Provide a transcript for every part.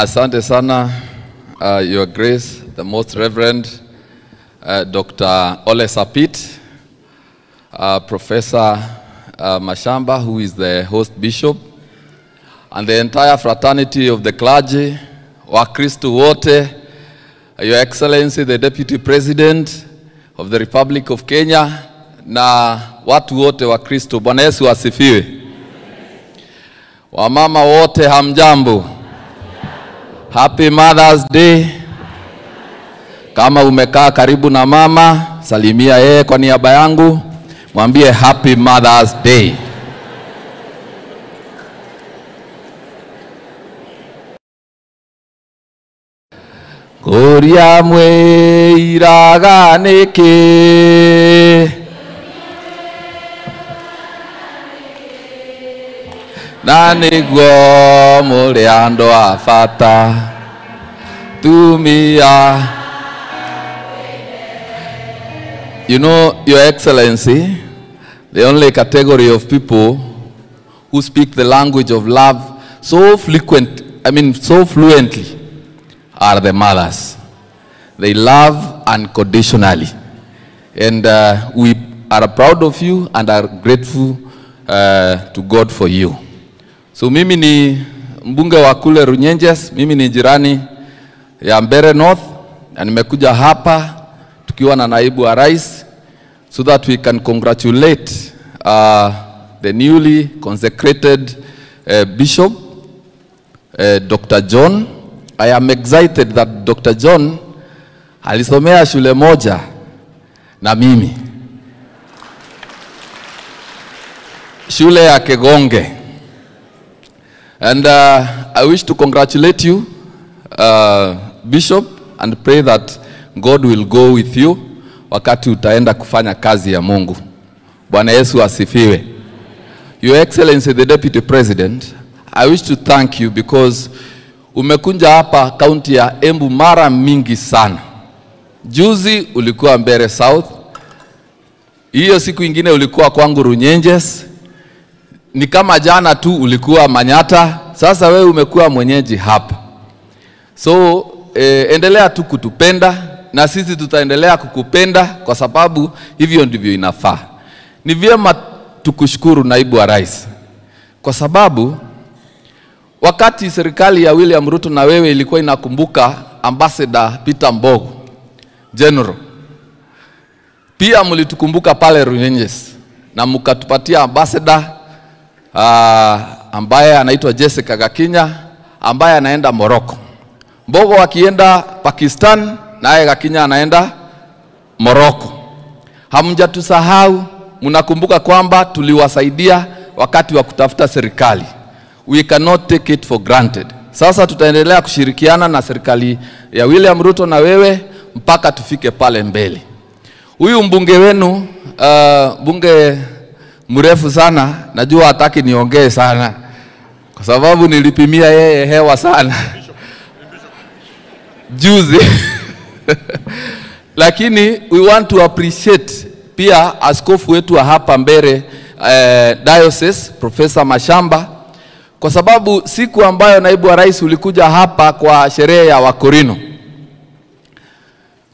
Asante sana, uh, Your Grace, the Most Reverend uh, Dr. Ole Sapit, uh, Professor uh, Mashamba, who is the host bishop, and the entire fraternity of the clergy, Wakristo wote, Your Excellency, the Deputy President of the Republic of Kenya, na watu wote wa Kristo. Bwana Yesu asifiwe. Wamama wote hamjambo. Happy Mother's Day. Kama umekaa karibu na mama, salimia yeye kwa niaba yangu, mwambie Happy Mother's Day. Kũria mwĩiraga nĩkĩ? Na nĩguo mũrĩ andũ a bata tumia You know, Your Excellency, the only category of people who speak the language of love so frequent, I mean, so fluently, are the mothers. They love unconditionally. And uh, we are proud of you and are grateful uh, to God for you. So mimi ni mbunge wa kule Runyenjes, mimi ni jirani ya Mbere North na nimekuja hapa tukiwa na naibu wa rais so that we can congratulate uh, the newly consecrated uh, bishop uh, Dr. John. I am excited that Dr. John alisomea shule moja na mimi, shule ya Kegonge. And uh, I wish to congratulate you, uh, Bishop, and pray that God will go with you wakati utaenda kufanya kazi ya Mungu. Bwana Yesu asifiwe. Your Excellency the Deputy President, I wish to thank you because umekunja hapa kaunti ya Embu mara mingi sana. Juzi ulikuwa Mbere South, hiyo siku ingine ulikuwa kwangu Runyenjes, ni kama jana tu ulikuwa Manyata, sasa wewe umekuwa mwenyeji hapa. So e, endelea tu kutupenda na sisi tutaendelea kukupenda kwa sababu hivyo ndivyo inafaa. Ni vyema tukushukuru naibu wa rais kwa sababu wakati serikali ya William Ruto na wewe ilikuwa inakumbuka ambassador Peter Mbogo general, pia mlitukumbuka pale Runyenjes na mkatupatia ambassador uh, ambaye anaitwa Jessica Gakinya ambaye anaenda Morocco. Mbogo akienda Pakistan, naye Gakinya anaenda Morocco. Hamjatusahau, mnakumbuka kwamba tuliwasaidia wakati wa kutafuta serikali. We cannot take it for granted. Sasa tutaendelea kushirikiana na serikali ya William Ruto na wewe mpaka tufike pale mbele. Huyu mbunge wenu uh, bunge mrefu sana, najua hataki niongee sana. Kwa sababu nilipimia yeye hewa sana. Juzi. Lakini we want to appreciate pia askofu wetu wa hapa Mbere eh, diocese Profesa Mashamba. Kwa sababu siku ambayo naibu wa rais ulikuja hapa kwa sherehe ya Wakorino,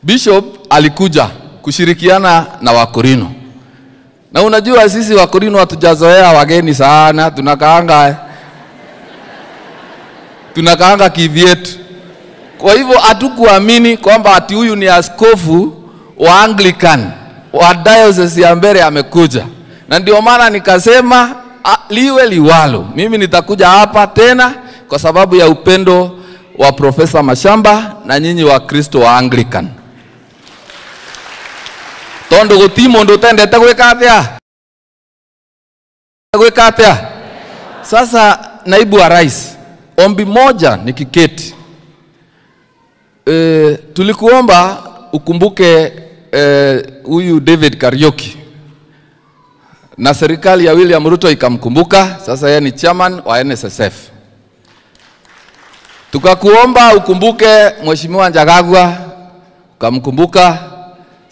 Bishop alikuja kushirikiana na Wakorino, na unajua sisi Wakorino hatujazoea wageni sana, tunakaanga tunakaanga kivyetu. Kwa hivyo hatukuamini kwamba ati huyu ni askofu wa Anglican wa diocese ya Mbere amekuja, na ndio maana nikasema a, liwe liwalo, mimi nitakuja hapa tena kwa sababu ya upendo wa Profesa Mashamba na nyinyi wa Kristo wa Anglican tondu guti mundu utendete gwika atia gwika atia. Sasa naibu wa rais, ombi moja nikiketi E, tulikuomba ukumbuke huyu e, David Karioki na serikali ya William Ruto ikamkumbuka. Sasa yeye ni chairman wa NSSF. Tukakuomba ukumbuke Mheshimiwa Njagagwa, ukamkumbuka.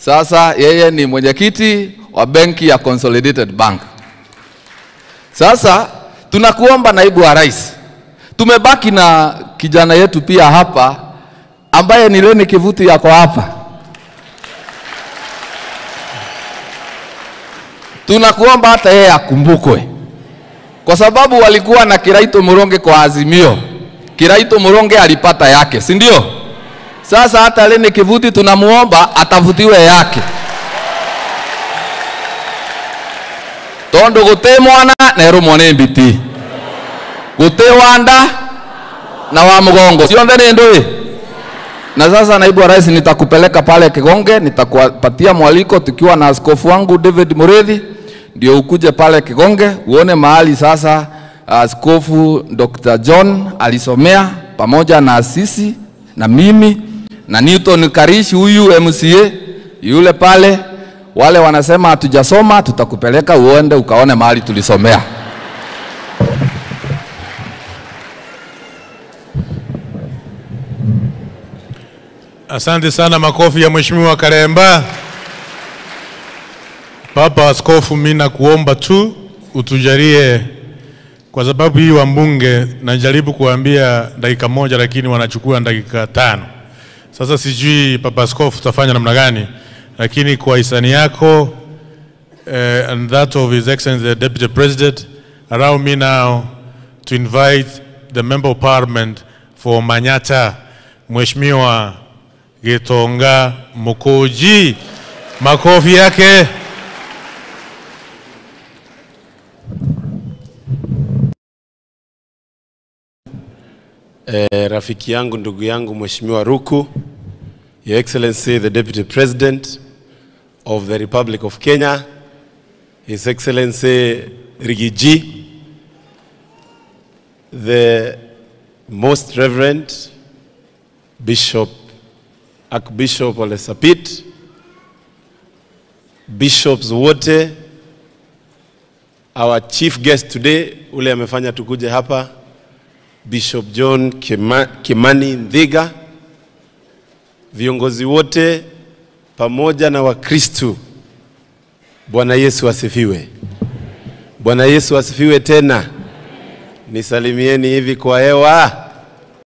Sasa yeye ni mwenyekiti wa benki ya Consolidated Bank. Sasa tunakuomba naibu wa rais, tumebaki na kijana yetu pia hapa ambaye ni Leni Kivuti yako hapa. Tunakuomba hata yeye akumbukwe, kwa sababu walikuwa na Kiraito Muronge kwa Azimio. Kiraito Muronge alipata yake, si ndio? Sasa hata Leni Kivuti tunamuomba atavutiwe yake, tondu guti mwana nerumwo ni mbiti. Guti wanda na wa mgongo cionthe ni ndui. Na sasa naibu wa rais nitakupeleka pale Kigonge, nitakupatia mwaliko tukiwa na askofu wangu David Mureithi, ndio ukuje pale Kigonge uone mahali sasa askofu Dr. John alisomea pamoja na sisi na mimi na Newton Karishi huyu MCA yule pale. Wale wanasema hatujasoma, tutakupeleka uende ukaone mahali tulisomea. Asante sana, makofi ya Mheshimiwa Karemba. Papa Askofu, mimi nakuomba tu utujalie, kwa sababu hii wambunge najaribu kuambia dakika moja, lakini wanachukua dakika tano. Sasa sijui Papa Askofu utafanya namna gani, lakini kwa hisani yako uh, and that of His Excellency the Deputy President, allow me now to invite the Member of Parliament for Manyata, Mheshimiwa Gitonga Mukuji. Makofi yake. Eh, rafiki yangu ndugu yangu Mheshimiwa Ruku, Your Excellency the Deputy President of the Republic of Kenya, His Excellency Rigiji, the Most Reverend Bishop Archbishop Ole Sapit, bishops wote, our chief guest today ule amefanya tukuje hapa Bishop John Kima, Kimani Ndhiga, viongozi wote pamoja na Wakristu. Bwana Yesu asifiwe. Bwana Yesu asifiwe tena. Nisalimieni hivi kwa hewa.